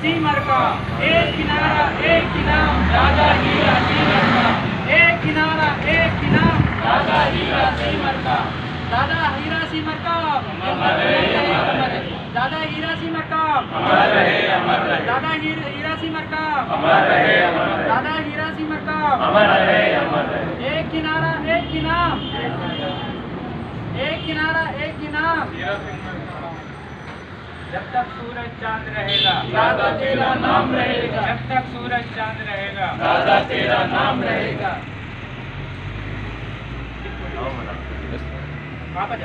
Seamer का। एक किनारा एक किनाम दादा हीरा सीमर का। एक किनारा एक किनाम दादा हीरा सीमर का। दादा हीरा सीमर का। दादा हीरा सीमर का। दादा हीरा सीमर का। दादा हीरा सीमर का। एक किनारा एक किनाम। एक किनारा एक किनाम। जब तक सूरज चाँद रहेगा। दादा तेरा नाम रहेगा। जब तक सूरज चाँद रहेगा। दादा तेरा नाम रहेगा। जाओ